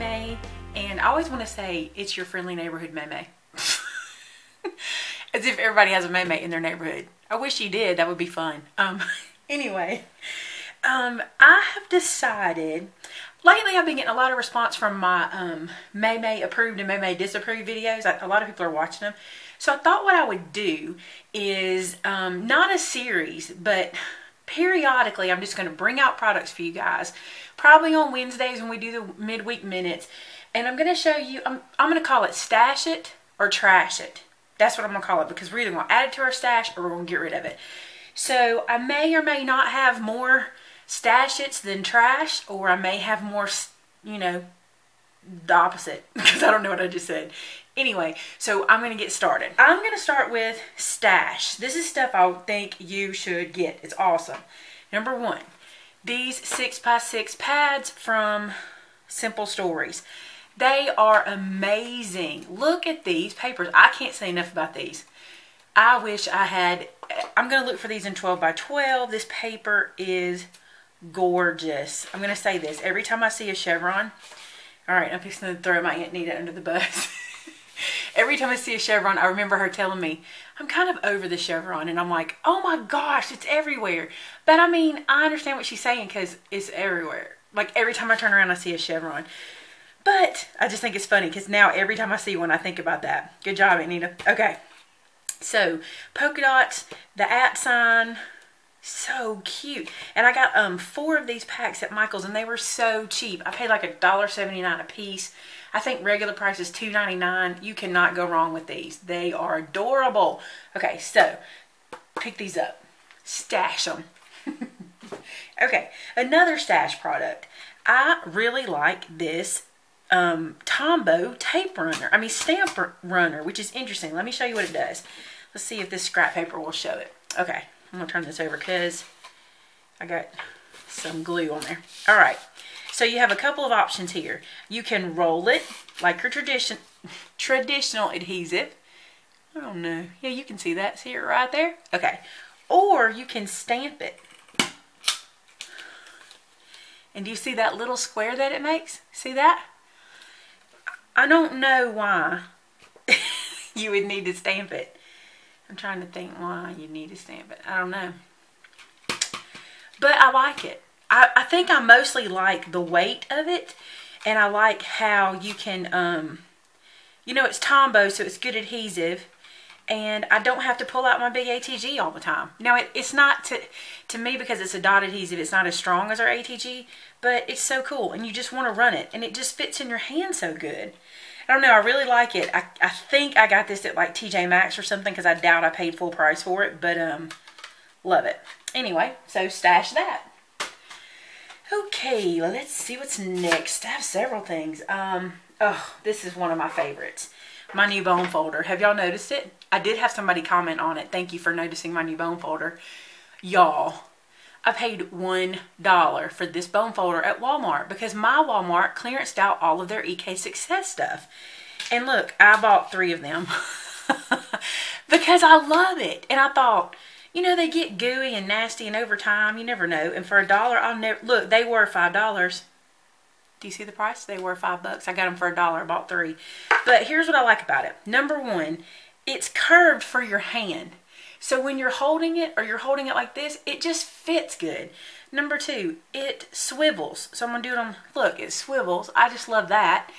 And I always want to say it's your friendly neighborhood May May. As if everybody has a May May in their neighborhood. I wish you did. That would be fun. Um, anyway, um, I have decided. Lately, I've been getting a lot of response from my um, May May approved and May May disapproved videos. A lot of people are watching them. So I thought what I would do is um, not a series, but periodically I'm just going to bring out products for you guys. Probably on Wednesdays when we do the midweek minutes. And I'm going to show you, I'm, I'm going to call it Stash It or Trash It. That's what I'm going to call it because we're either going to add it to our stash or we're going to get rid of it. So I may or may not have more stash its than trash or I may have more, you know, the opposite because I don't know what I just said. Anyway, so I'm going to get started. I'm going to start with stash. This is stuff I think you should get. It's awesome. Number one, these 6x6 pads from Simple Stories. They are amazing. Look at these papers. I can't say enough about these. I wish I had, I'm going to look for these in 12 by 12. This paper is gorgeous. I'm going to say this. Every time I see a chevron, all right, I'm fixing to throw my Aunt Nita under the bus. Every time I see a chevron, I remember her telling me, I'm kind of over the chevron. And I'm like, oh my gosh, it's everywhere. But I mean, I understand what she's saying because it's everywhere. Like every time I turn around, I see a chevron. But I just think it's funny because now every time I see one, I think about that. Good job, Anita. Okay. So, polka dots, the at sign, so cute. And I got um four of these packs at Michael's and they were so cheap. I paid like a dollar seventy nine a piece. I think regular price is $2.99. You cannot go wrong with these. They are adorable. Okay, so pick these up. Stash them. okay, another stash product. I really like this um, Tombow tape runner. I mean stamp runner, which is interesting. Let me show you what it does. Let's see if this scrap paper will show it. Okay, I'm going to turn this over because I got some glue on there. All right, so you have a couple of options here. You can roll it like your tradition, traditional adhesive. I don't know. Yeah, you can see that. See it right there? Okay. Or you can stamp it. And do you see that little square that it makes? See that? I don't know why you would need to stamp it. I'm trying to think why you need to stamp it. I don't know. But I like it. I, I think I mostly like the weight of it. And I like how you can, um, you know, it's Tombow, so it's good adhesive. And I don't have to pull out my big ATG all the time. Now, it, it's not, to, to me, because it's a dot adhesive, it's not as strong as our ATG. But it's so cool. And you just want to run it. And it just fits in your hand so good. I don't know. I really like it. I, I think I got this at like TJ Maxx or something because I doubt I paid full price for it. But um, love it. Anyway, so stash that. Okay, let's see what's next. I have several things. Um, oh, this is one of my favorites. My new bone folder. Have y'all noticed it? I did have somebody comment on it. Thank you for noticing my new bone folder. Y'all, I paid $1 for this bone folder at Walmart because my Walmart clearanced out all of their EK Success stuff. And look, I bought three of them because I love it. And I thought, you know, they get gooey and nasty and over time, you never know. And for a dollar, I'll never, look, they were $5. Do you see the price? They were five bucks. I got them for a dollar. I bought three. But here's what I like about it. Number one, it's curved for your hand. So when you're holding it or you're holding it like this, it just fits good. Number two, it swivels. So I'm going to do it on, look, it swivels. I just love that.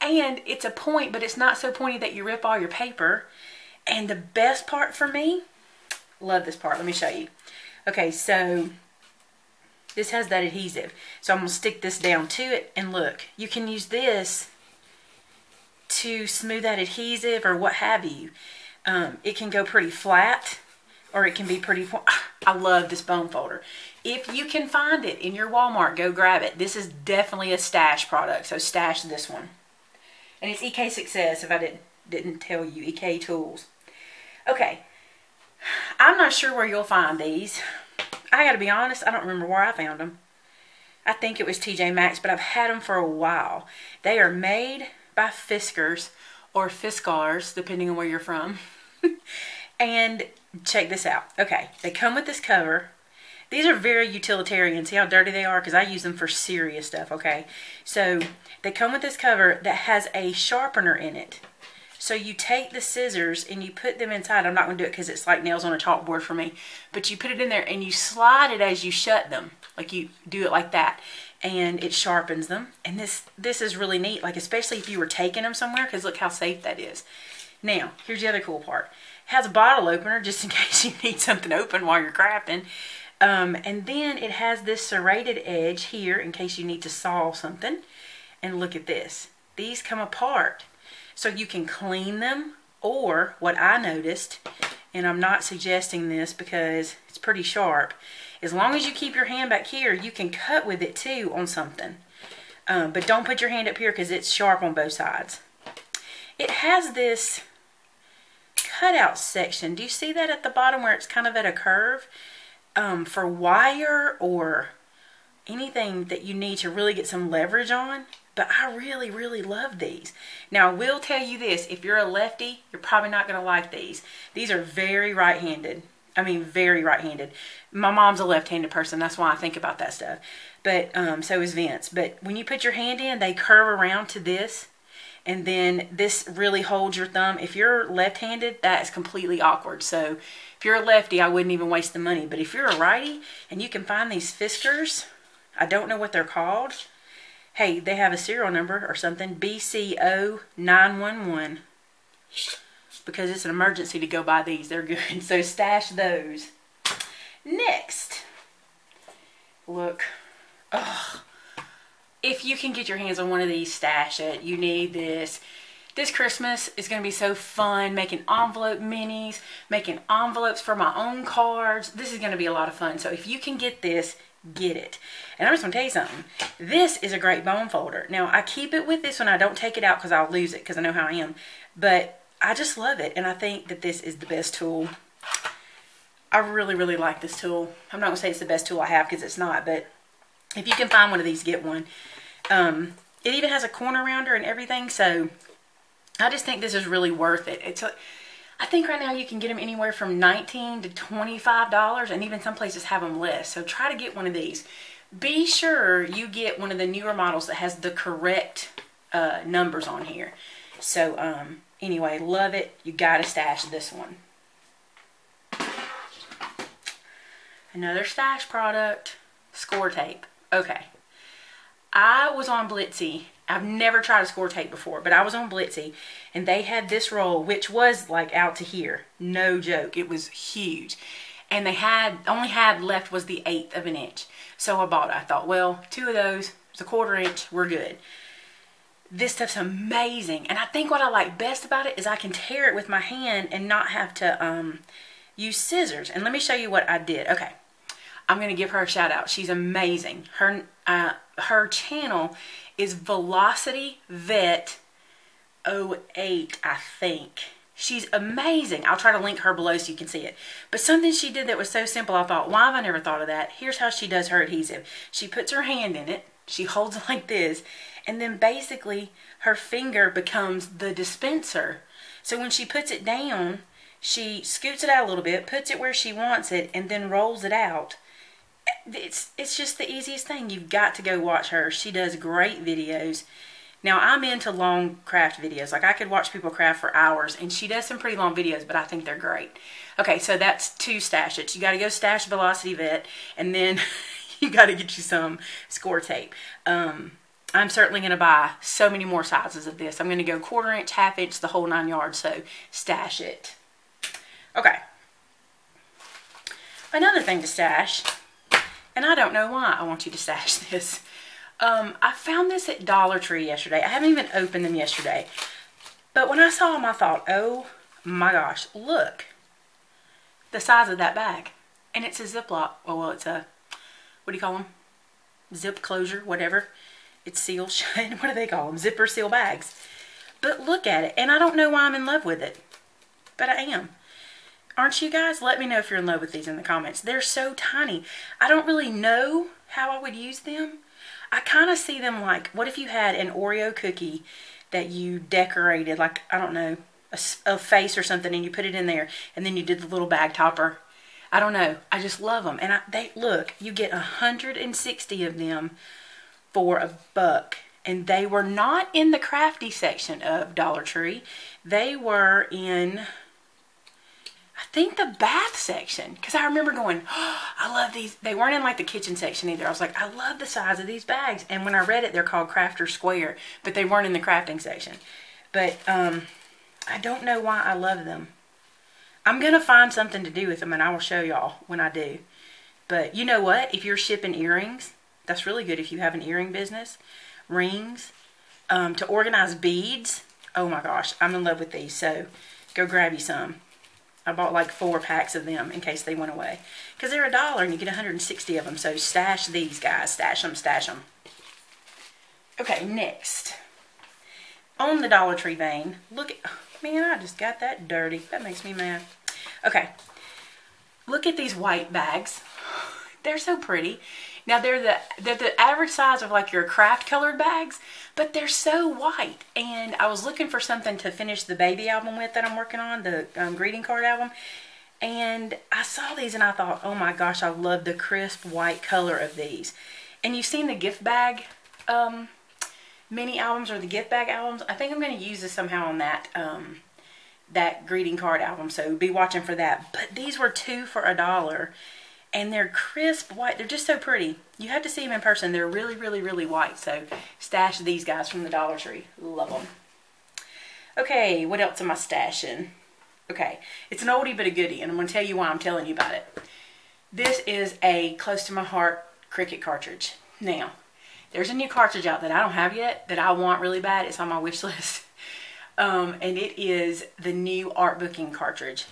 And it's a point, but it's not so pointy that you rip all your paper. And the best part for me, love this part. Let me show you. Okay, so this has that adhesive. So I'm going to stick this down to it. And look, you can use this to smooth that adhesive or what have you. Um, it can go pretty flat or it can be pretty, I love this bone folder. If you can find it in your Walmart, go grab it. This is definitely a stash product, so stash this one. And it's EK Success, if I didn't, didn't tell you, EK Tools. Okay, I'm not sure where you'll find these. I gotta be honest, I don't remember where I found them. I think it was TJ Maxx, but I've had them for a while. They are made by Fiskars or Fiskars, depending on where you're from. and check this out. Okay, they come with this cover. These are very utilitarian. See how dirty they are? Because I use them for serious stuff, okay? So they come with this cover that has a sharpener in it. So you take the scissors and you put them inside. I'm not going to do it because it's like nails on a chalkboard for me. But you put it in there and you slide it as you shut them. Like you do it like that. And it sharpens them. And this, this is really neat. Like especially if you were taking them somewhere because look how safe that is. Now, here's the other cool part. It has a bottle opener just in case you need something open while you're crafting. Um, and then it has this serrated edge here in case you need to saw something. And look at this. These come apart. So you can clean them or what I noticed, and I'm not suggesting this because it's pretty sharp, as long as you keep your hand back here, you can cut with it too on something. Um, but don't put your hand up here because it's sharp on both sides. It has this cutout section. Do you see that at the bottom where it's kind of at a curve? um, for wire or anything that you need to really get some leverage on. But I really, really love these. Now, I will tell you this. If you're a lefty, you're probably not going to like these. These are very right-handed. I mean, very right-handed. My mom's a left-handed person. That's why I think about that stuff. But um, so is Vince. But when you put your hand in, they curve around to this. And then this really holds your thumb. If you're left-handed, that is completely awkward. So if you're a lefty, I wouldn't even waste the money. But if you're a righty and you can find these Fiskars, I don't know what they're called. Hey, they have a serial number or something, BCO911. Because it's an emergency to go buy these. They're good. So stash those. Next, look. If you can get your hands on one of these, stash it. You need this. This Christmas is going to be so fun making envelope minis, making envelopes for my own cards. This is going to be a lot of fun. So if you can get this, get it. And I'm just to tell you something. This is a great bone folder. Now, I keep it with this one. I don't take it out because I'll lose it because I know how I am. But I just love it. And I think that this is the best tool. I really, really like this tool. I'm not to say it's the best tool I have because it's not. But if you can find one of these, get one. Um, it even has a corner rounder and everything. So I just think this is really worth it. It's a, I think right now you can get them anywhere from 19 to $25 and even some places have them less. So try to get one of these. Be sure you get one of the newer models that has the correct uh, numbers on here. So um, anyway, love it. You got to stash this one. Another stash product, score tape. Okay. I was on Blitsy I've never tried a score tape before, but I was on Blitsy and they had this roll, which was like out to here. No joke. It was huge. And they had, only had left was the eighth of an inch. So I bought it. I thought, well, two of those, it's a quarter inch, we're good. This stuff's amazing. And I think what I like best about it is I can tear it with my hand and not have to um, use scissors. And let me show you what I did. Okay. I'm going to give her a shout out. She's amazing. Her, uh, her channel is Velocity Vet 08, I think. She's amazing. I'll try to link her below so you can see it. But something she did that was so simple, I thought, why have I never thought of that? Here's how she does her adhesive. She puts her hand in it. She holds it like this. And then basically her finger becomes the dispenser. So when she puts it down, she scoots it out a little bit, puts it where she wants it, and then rolls it out it's it's just the easiest thing. You've got to go watch her. She does great videos. Now I'm into long craft videos. Like I could watch people craft for hours and she does some pretty long videos, but I think they're great. Okay, so that's two stash it. You got to go stash Velocityvette and then you got to get you some score tape. Um, I'm certainly going to buy so many more sizes of this. I'm going to go quarter inch, half inch, the whole nine yards. So stash it. Okay. Another thing to stash and I don't know why I want you to stash this. Um, I found this at Dollar Tree yesterday. I haven't even opened them yesterday. But when I saw them, I thought, oh my gosh, look. The size of that bag. And it's a Ziploc. Oh, well, it's a, what do you call them? Zip closure, whatever. It's seal shut. What do they call them? Zipper seal bags. But look at it. And I don't know why I'm in love with it. But I am. Aren't you guys? Let me know if you're in love with these in the comments. They're so tiny. I don't really know how I would use them. I kind of see them like, what if you had an Oreo cookie that you decorated, like, I don't know, a, a, face or something, and you put it in there, and then you did the little bag topper. I don't know. I just love them. And I, they look, you get 160 of them for a buck. And they were not in the crafty section of Dollar Tree. They were in, I think, the bath section. Because I remember going, oh, I love these. They weren't in like the kitchen section either. I was like, I love the size of these bags. And when I read it, they're called Crafter Square. But they weren't in the crafting section. But um, I don't know why I love them. I'm going to find something to do with them and I will show y'all when I do. But you know what? If you're shipping earrings, that's really good if you have an earring business. Rings. Um, to organize beads. Oh my gosh, I'm in love with these. So go grab you some. I bought like four packs of them in case they went away. Because they're a dollar and you get 160 of them. So stash these guys. Stash them, stash them. Okay, next. On the Dollar Tree vein, look at Man, I just got that dirty. That makes me mad. Okay. Look at these white bags. They're so pretty. Now they're the they're the average size of like your craft colored bags, but they're so white. And I was looking for something to finish the baby album with that I'm working on, the um, greeting card album. And I saw these and I thought, oh my gosh, I love the crisp white color of these. And you've seen the gift bag um, mini albums or the gift bag albums. I think I'm going to use this somehow on that um, that greeting card album. So be watching for that. But these were two for a dollar. And they're crisp white. They're just so pretty. You have to see them in person. They're really, really, really white. So stash these guys from the Dollar Tree. Love them. Okay, what else am I stashing? Okay, it's an oldie but a goodie. And I'm going to tell you why I'm telling you about it. This is a close to my heart Cricut cartridge. Now, there's a new cartridge out that I don't have yet that I want really bad. It's on my wish list. Um, and it is the new Artbooking cartridge.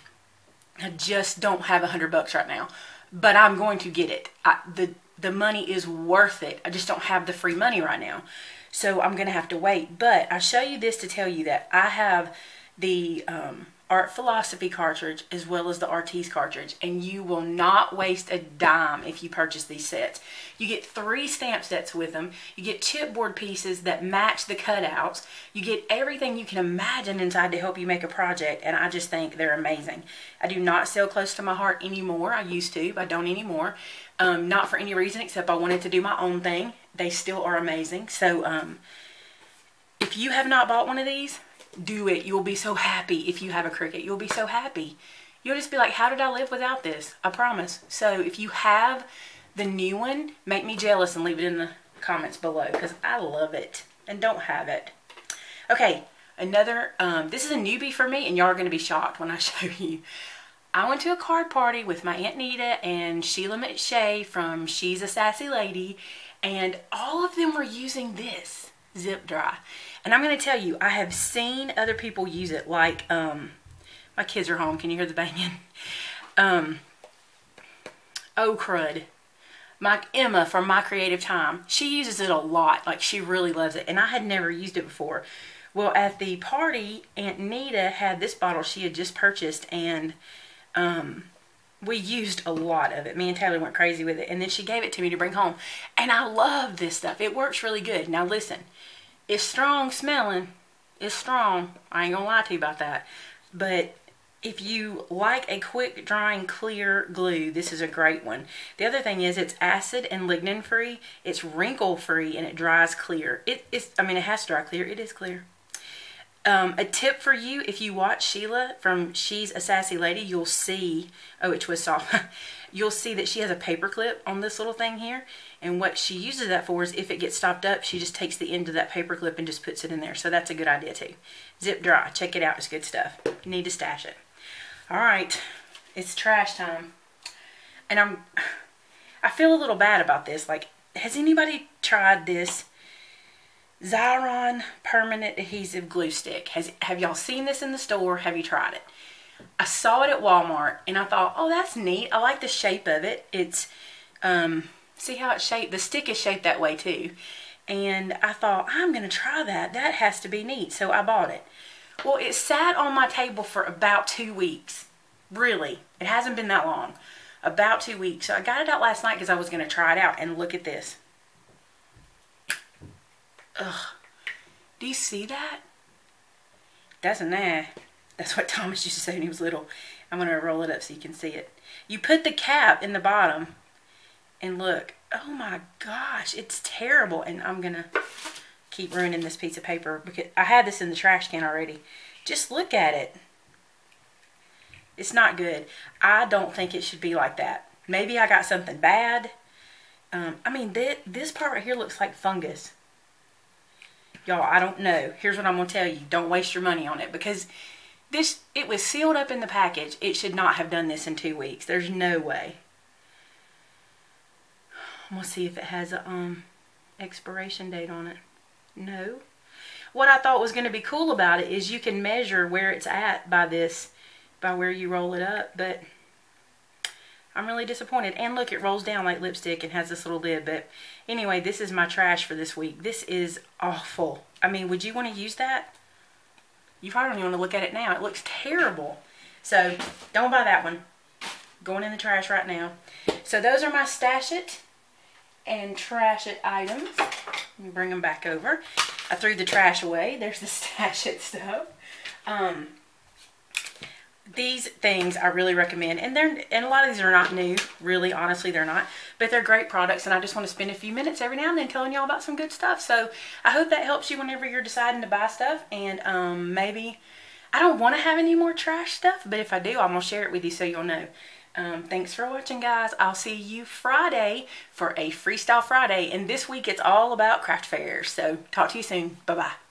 I just don't have a hundred bucks right now, but I'm going to get it. I, the the money is worth it. I just don't have the free money right now, so I'm gonna have to wait. But I show you this to tell you that I have the um, Art Philosophy cartridge as well as the Artiste cartridge and you will not waste a dime if you purchase these sets. You get three stamp sets with them. You get chipboard pieces that match the cutouts. You get everything you can imagine inside to help you make a project and I just think they're amazing. I do not sell close to my heart anymore. I used to, but I don't anymore. Um, not for any reason except I wanted to do my own thing. They still are amazing. So um, if you have not bought one of these, do it. You'll be so happy if you have a Cricut. You'll be so happy. You'll just be like, how did I live without this? I promise. So if you have the new one, make me jealous and leave it in the comments below because I love it and don't have it. Okay, another, um, this is a newbie for me and y'all are going to be shocked when I show you. I went to a card party with my Aunt Nita and Sheila McShay from She's a Sassy Lady and all of them were using this zip dry. And I'm going to tell you, I have seen other people use it. Like, um, my kids are home. Can you hear the banging? Um, oh, crud. My Emma from My Creative Time, she uses it a lot. Like, she really loves it. And I had never used it before. Well, at the party, Aunt Nita had this bottle she had just purchased. And, um, we used a lot of it. Me and Taylor went crazy with it. And then she gave it to me to bring home. And I love this stuff. It works really good. Now listen, it's strong smelling. It's strong. I ain't gonna lie to you about that. But if you like a quick drying clear glue, this is a great one. The other thing is it's acid and lignin free. It's wrinkle free and it dries clear. It is, I mean, it has to dry clear. It is clear. Um, a tip for you, if you watch Sheila from She's a Sassy Lady, you'll see, oh, it twists off. you'll see that she has a paper clip on this little thing here. And what she uses that for is if it gets stopped up, she just takes the end of that paper clip and just puts it in there. So that's a good idea too. Zip dry. Check it out. It's good stuff. You need to stash it. All right. It's trash time. And I'm, I feel a little bad about this. Like, has anybody tried this Xyron Permanent Adhesive Glue Stick? Has Have y'all seen this in the store? Have you tried it? I saw it at Walmart and I thought, oh, that's neat. I like the shape of it. It's, um, see how it's shaped? The stick is shaped that way too. And I thought, I'm going to try that. That has to be neat. So I bought it. Well, it sat on my table for about two weeks. Really. It hasn't been that long. About two weeks. So I got it out last night because I was going to try it out. And look at this. Ugh. Do you see that? That's a nah. That's what Thomas used to say when he was little. I'm going to roll it up so you can see it. You put the cap in the bottom and look. Oh my gosh, it's terrible. And I'm going to keep ruining this piece of paper because I had this in the trash can already. Just look at it. It's not good. I don't think it should be like that. Maybe I got something bad. Um, I mean, th this part right here looks like fungus. Y'all, I don't know. Here's what I'm going to tell you. Don't waste your money on it because this it was sealed up in the package. It should not have done this in two weeks. There's no way. I'm going to see if it has a um expiration date on it. No. What I thought was going to be cool about it is you can measure where it's at by this, by where you roll it up, but I'm really disappointed. And look, it rolls down like lipstick and has this little lid. But anyway, this is my trash for this week. This is awful. I mean, would you want to use that? You probably don't even want to look at it now. It looks terrible. So don't buy that one. Going in the trash right now. So those are my stash it and trash it items. Bring them back over. I threw the trash away. There's the stash it stuff. Um, these things I really recommend and they're and a lot of these are not new really honestly they're not but they're great products and I just want to spend a few minutes every now and then telling y'all about some good stuff so I hope that helps you whenever you're deciding to buy stuff and um, maybe I don't want to have any more trash stuff but if I do I'm gonna share it with you so you'll know. Um, thanks for watching guys. I'll see you Friday for a freestyle Friday and this week it's all about craft fairs so talk to you soon. Bye bye